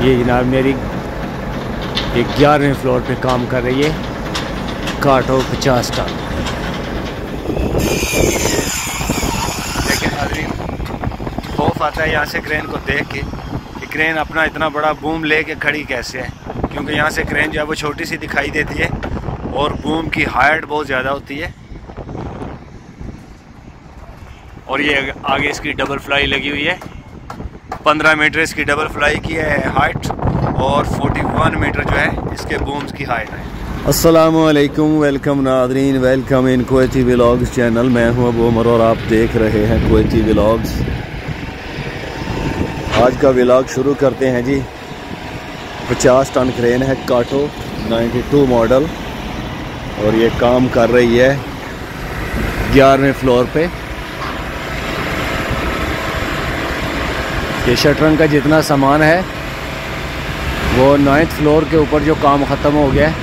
ये जनाब मेरी ग्यारहवें फ्लोर पे काम कर रही है। काटो पचास टन लेकिन खौफ आता है यहाँ से क्रेन को देख के कि क्रेन अपना इतना बड़ा बूम लेके खड़ी कैसे है? क्योंकि यहाँ से क्रेन जो है वो छोटी सी दिखाई देती है और बूम की हाइट बहुत ज़्यादा होती है। और ये आगे इसकी डबल फ्लाई लगी हुई है। पंद्रह मीटर इसकी डबल फ्लाई की है हाइट और फोर्टी वन मीटर जो है इसके बूम्स की हाइट है। असलकम वेलकम नादरीन वेलकम इन कोती व्लॉग्स चैनल मैं हूँ अबू उमर और आप देख रहे हैं कोती व्लॉग्स आज का व्लॉग शुरू करते हैं जी। 50 टन क्रेन है काटो 92 मॉडल और ये काम कर रही है ग्यारहवें फ्लोर पे। ये शटरंग का जितना सामान है, वो नाइन्थ फ्लोर के ऊपर जो काम ख़त्म हो गया है,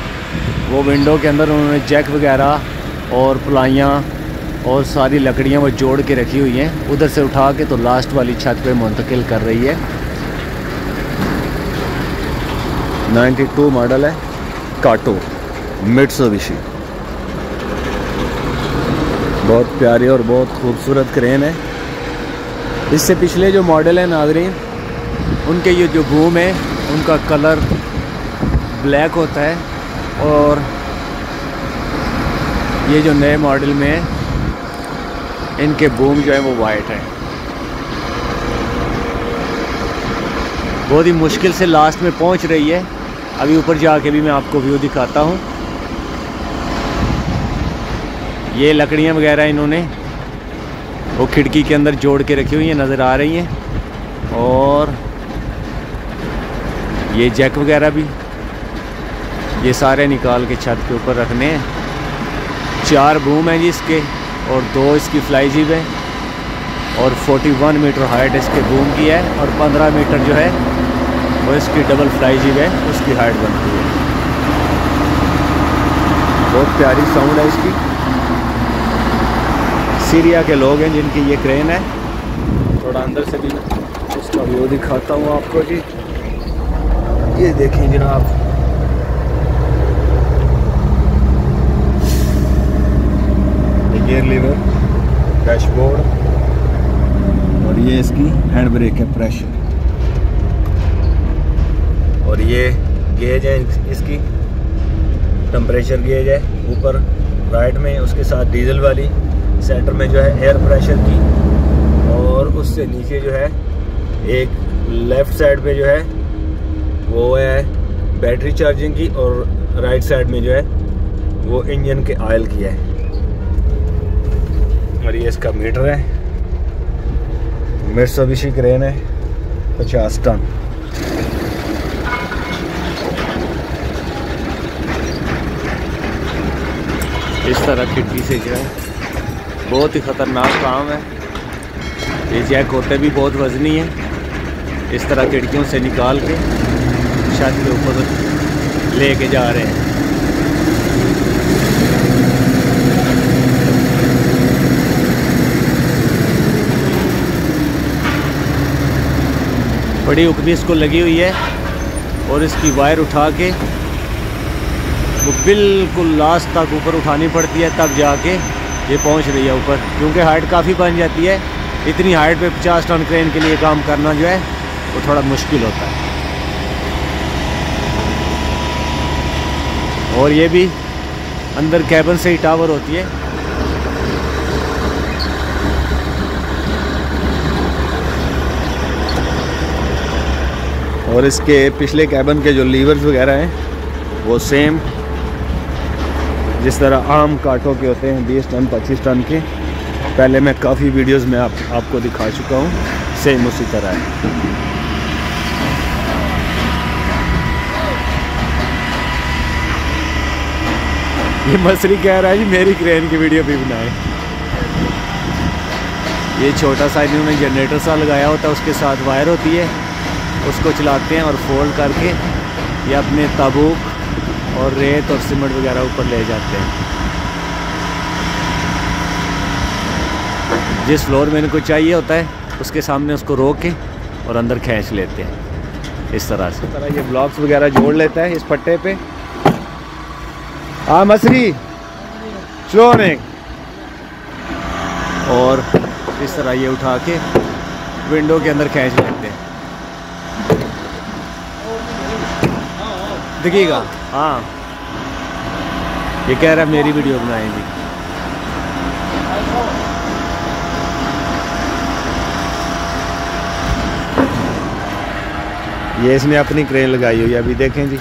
वो विंडो के अंदर उन्होंने जैक वगैरह और प्लाइयाँ और सारी लकड़ियाँ वो जोड़ के रखी हुई हैं। उधर से उठा के तो लास्ट वाली छत पे मुंतकिल कर रही है। 92 मॉडल है काटो मिट्सोबिशी बहुत प्यारी और बहुत खूबसूरत क्रेन है। इससे पिछले जो मॉडल हैं नाजरीन, उनके ये जो बूम है, उनका कलर ब्लैक होता है और ये जो नए मॉडल में है, इनके बूम जो है वो वाइट है। बहुत ही मुश्किल से लास्ट में पहुँच रही है। अभी ऊपर जाके भी मैं आपको व्यू दिखाता हूँ। ये लकड़ियाँ वगैरह इन्होंने वो खिड़की के अंदर जोड़ के रखी हुई हैं, नज़र आ रही हैं। और ये जैक वगैरह भी। ये सारे निकाल के छत के ऊपर रखने हैं। चार बूम हैं जी इसके, और दो इसकी फ्लाई जीब है। और 41 मीटर हाइट इसके बूम की है, और 15 मीटर जो है, वो इसकी डबल फ्लाई जीब है, उसकी हाइट बनती है। बहुत प्यारी साउंड है इसकी। सीरिया के लोग हैं जिनकी ये क्रेन है। थोड़ा अंदर से भी इसका व्यू दिखाता हूँ आपको जी। ये देखें जनाब। लीवर डैशबोर्ड और ये इसकी हैंड ब्रेक है प्रेशर और ये गेज है इसकी। टेम्परेचर गेज है। ऊपर राइट में उसके साथ डीजल वाली सेंटर में जो है एयर प्रेशर की और उससे नीचे जो है एक लेफ़्ट साइड पे जो है वो है बैटरी चार्जिंग की और राइट साइड में जो है वो इंजन के आयल की है। और ये इसका मीटर है। मिट्सुबिशी क्रेन है पचास टन। इस तरह खिड़की से जो है बहुत ही ख़तरनाक काम है। ये जैक होते भी बहुत वजनी है। इस तरह खिड़कियों से निकाल के छत के ऊपर ले के जा रहे हैं। बड़ी उकनी इसको लगी हुई है और इसकी वायर उठा के वो बिल्कुल लास्ट तक ऊपर उठानी पड़ती है तब जाके ये पहुँच रही है ऊपर, क्योंकि हाइट काफ़ी बन जाती है। इतनी हाइट पे 50 टन क्रेन के लिए काम करना जो है, वो थोड़ा मुश्किल होता है। और ये भी अंदर कैबन से ही टावर होती है। और इसके पिछले कैबन के जो लीवर्स वगैरह हैं, वो सेम जिस तरह आम काटो के होते हैं बीस टन, पच्चीस टन के, पहले मैं काफ़ी वीडियोस में आप, आपको दिखा चुका हूँ। सेम उसी तरह है। ये मसरी कह रहा है जी, मेरी क्रेन की वीडियो भी बनाए। ये छोटा सा इन्होंने जनरेटर सा लगाया होता है, उसके साथ वायर होती है, उसको चलाते हैं और फोल्ड करके ये अपने ताबूक और रेत और सीमेंट वगैरह ऊपर ले जाते हैं। जिस फ्लोर में इनको चाहिए होता है उसके सामने उसको रोक के और अंदर खींच लेते हैं। इस तरह से। तरह ये ब्लॉक्स वगैरह जोड़ लेता है इस पट्टे पे। हाँ मसरी। चलोने और इस तरह ये उठा के विंडो के अंदर खींच लेते दिखेगा। हाँ। ये कह रहा है मेरी वीडियो बनाएगी। ये इसने अपनी क्रेन लगाई हुई है अभी देखें जी।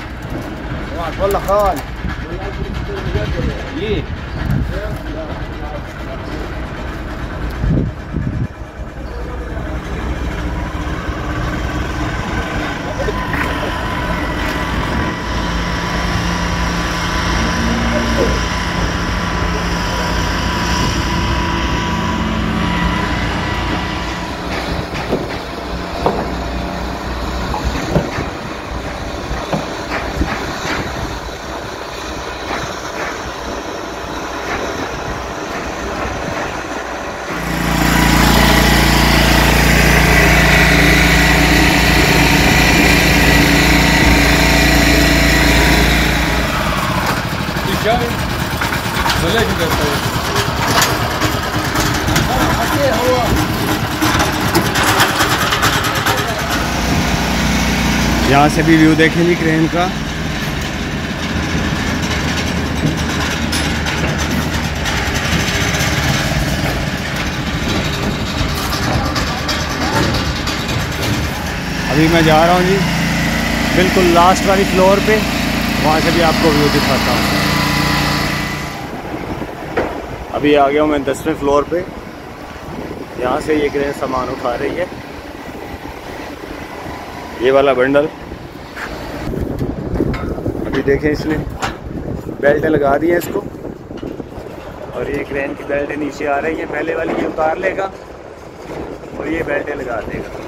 यहाँ से भी व्यू देखेंगे क्रेन का। अभी मैं जा रहा हूँ जी, बिल्कुल लास्ट वाली फ्लोर पे, वहाँ से भी आपको व्यू दिखाता हूँ। अभी आ गया हूँ मैं दसवें फ्लोर पे। यहाँ से ये क्रेन सामान उठा रही है। ये वाला बंडल देखें इसने बेल्ट लगा दी है इसको और ये क्रेन की बेल्ट नीचे आ रही है पहले वाली ये उतार लेगा और ये बेल्ट लगा देगा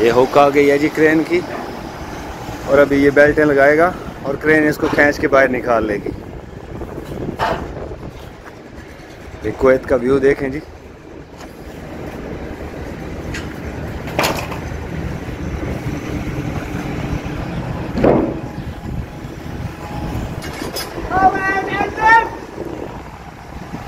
ये हुक आ गई है जी क्रेन की और अभी ये बेल्टें लगाएगा और क्रेन इसको खींच के बाहर निकाल लेगी ये कुवैत का व्यू देखें जी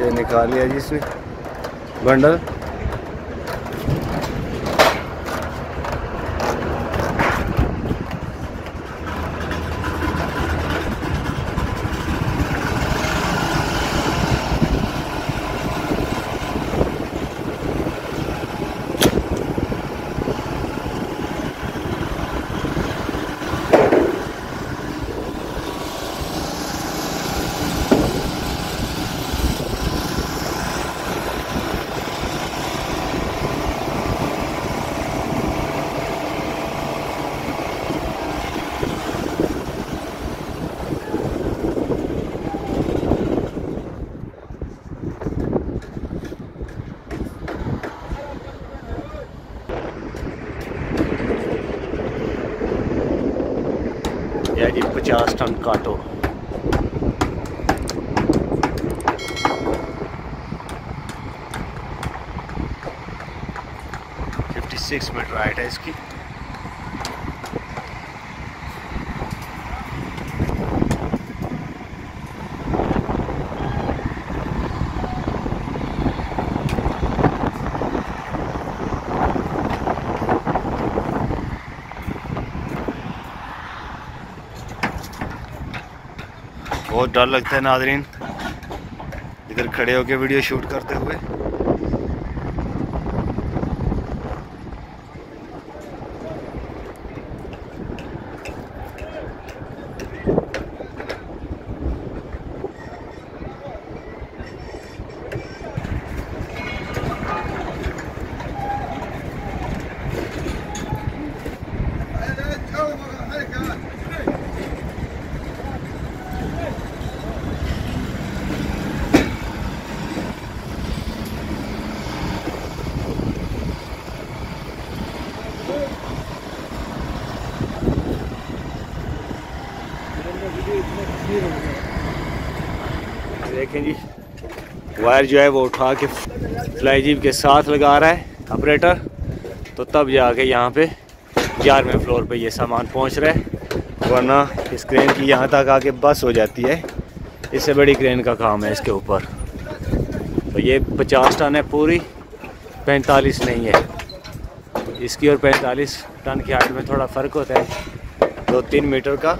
ये निकाल लिया जी इसमें। बंडल? या जी पचास टन काटो। फिफ्टी सिक्स मीटर हाइट है इसकी बहुत डर लगता है नादरीन इधर खड़े होके वीडियो शूट करते हुए। वायर जो है वो उठा के फ्लाई जीप के साथ लगा रहा है ऑपरेटर तो तब जाके यहाँ पे ग्यारहवें फ्लोर पे ये सामान पहुँच रहा है, वरना इस क्रेन की यहाँ तक आके बस हो जाती है। इससे बड़ी क्रेन का काम है इसके ऊपर। तो ये पचास टन है पूरी, पैंतालीस नहीं है। इसकी और पैंतालीस टन की हाइट में थोड़ा फ़र्क होता है। दो तीन मीटर का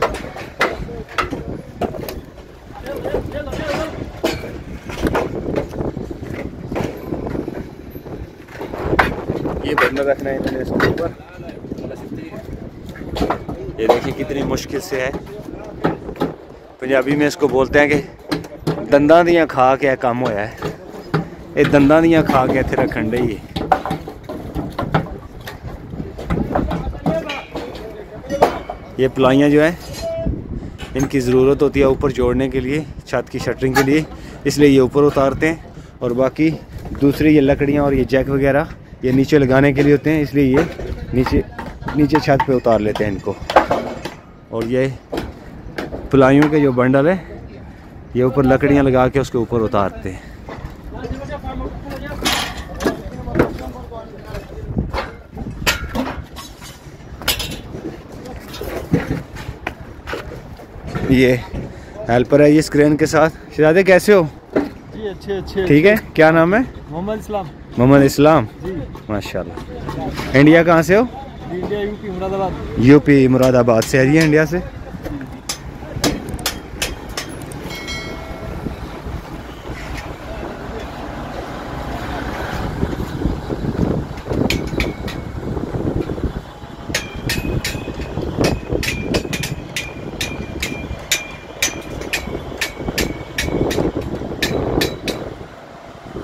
ये बंद रखना है इन्होंने इसके ऊपर ये देखिए कितनी मुश्किल से है। पंजाबी में इसको बोलते हैं कि दंदा दियाँ खा के काम होया है। ये दंदा दियाँ खा के इतने रखन डे ही। ये पलाइयाँ जो है, इनकी ज़रूरत होती है ऊपर जोड़ने के लिए, छत की शटरिंग के लिए। इसलिए ये ऊपर उतारते हैं और बाकी दूसरी ये लकड़ियाँ और ये जैक वगैरह ये नीचे लगाने के लिए होते हैं इसलिए ये नीचे नीचे छत पे उतार लेते हैं इनको। और ये प्लाइयों के जो बंडल है ये ऊपर लकड़ियाँ लगा के उसके ऊपर उतारते हैं। ये हेल्पर है ये स्क्रीन के साथ। शहजादे कैसे हो? जी अच्छे अच्छे। ठीक है? क्या नाम है? मोहम्मद इस्लाम। मोहम्मद इस्लाम। माशा माशाल्लाह। इंडिया कहाँ से हो? यूपी मुरादाबाद। यूपी मुरादाबाद से है जी इंडिया से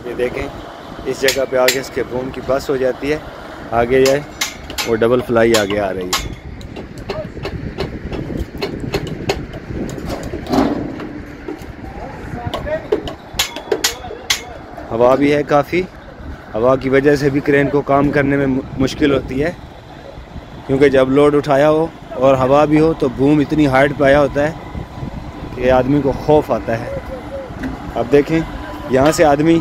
ये देखें इस जगह पे आगे इसके बूम की बस हो जाती है। आगे जाए, वो डबल फ्लाई आगे आ रही है। हवा भी है काफ़ी। हवा की वजह से भी क्रेन को काम करने में मुश्किल होती है। क्योंकि जब लोड उठाया हो और हवा भी हो तो बूम इतनी हाइट पे आया होता है कि आदमी को खौफ आता है। अब देखें, यहाँ से आदमी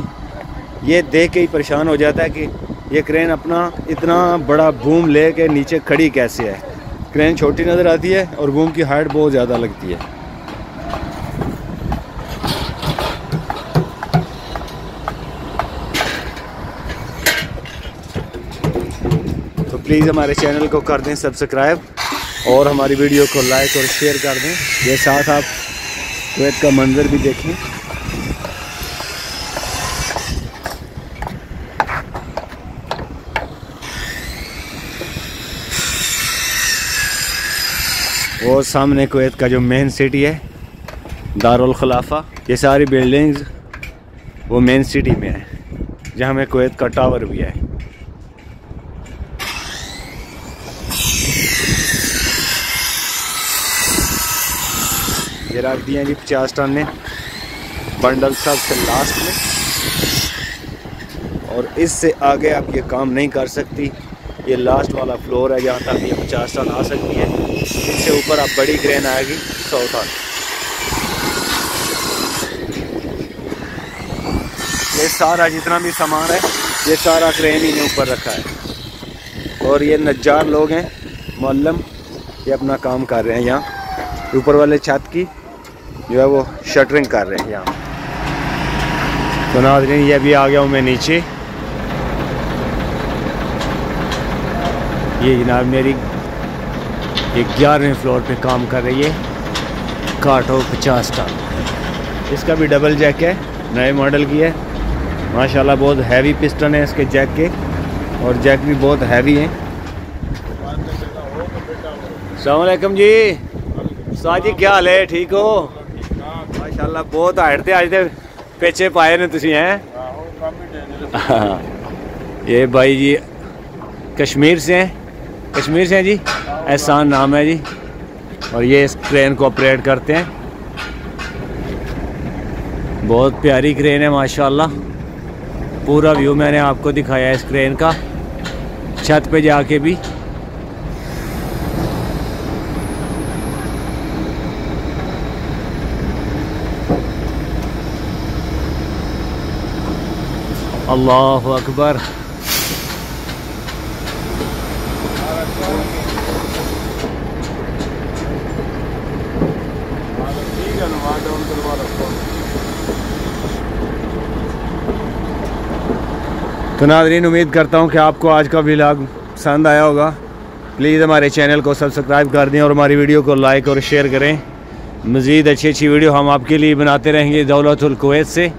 ये देख के ही परेशान हो जाता है कि ये क्रेन अपना इतना बड़ा बूम ले के नीचे खड़ी कैसे है? क्रेन छोटी नज़र आती है और बूम की हाइट बहुत ज़्यादा लगती है। तो प्लीज़ हमारे चैनल को कर दें सब्सक्राइब और हमारी वीडियो को लाइक और शेयर कर दें। ये साथ आप कुवैत का मंज़र भी देखें। वो सामने कुवैत का जो मेन सिटी है दारुल खलाफा ये सारी बिल्डिंग्स वो मेन सिटी में है, जहाँ में कुवैत का टावर भी है। ये रख दिए जी पचास टन ने, बंडल सबसे लास्ट में। और इससे आगे आप ये काम नहीं कर सकती। ये लास्ट वाला फ्लोर है, जहाँ तक ये पचास टन आ सकती है। इससे ऊपर आप बड़ी क्रेन आएगी, सौ टन। ये सारा जितना भी सामान है, ये सारा क्रेन ही ने ऊपर रखा है। और ये नजार लोग हैं मल्लम ये अपना काम कर रहे हैं यहाँ। ऊपर वाले छत की जो है वो शटरिंग कर रहे हैं यहाँ। तो नाजरीन ये भी आ गया हूँ मैं नीचे। ये जनाब मेरी ग्यारहवें फ्लोर पे काम कर रही है काटो पचास का इसका भी डबल जैक है नए मॉडल की है। माशाल्लाह बहुत हैवी पिस्टन है इसके जैक के और जैक भी बहुत हैवी हैं। अलैक्म जी। साजी क्या हाल है? ठीक हो? माशाल्लाह बहुत हाइट थे आज दे पेचे पाए ने तुसी हैं। ये भाई जी कश्मीर से हैं। कश्मीर से हैं जी। एहसान नाम है जी। और ये इस क्रेन को ऑपरेट करते हैं। बहुत प्यारी क्रेन है, माशाल्लाह। पूरा व्यू मैंने आपको दिखाया है इस क्रेन का। छत पे जाके भी। अल्लाह अकबर। तो नाजरीन, उम्मीद करता हूँ कि आपको आज का व्लाग पसंद आया होगा। प्लीज़ हमारे चैनल को सब्सक्राइब कर दें और हमारी वीडियो को लाइक और शेयर करें। मज़ीद अच्छी अच्छी वीडियो हम आपके लिए बनाते रहेंगे दौलतुलकुवैत से।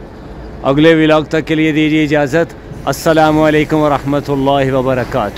अगले व्लाग तक के लिए दीजिए इजाज़त। असलकम वरहमल वर्का